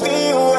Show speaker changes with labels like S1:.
S1: see you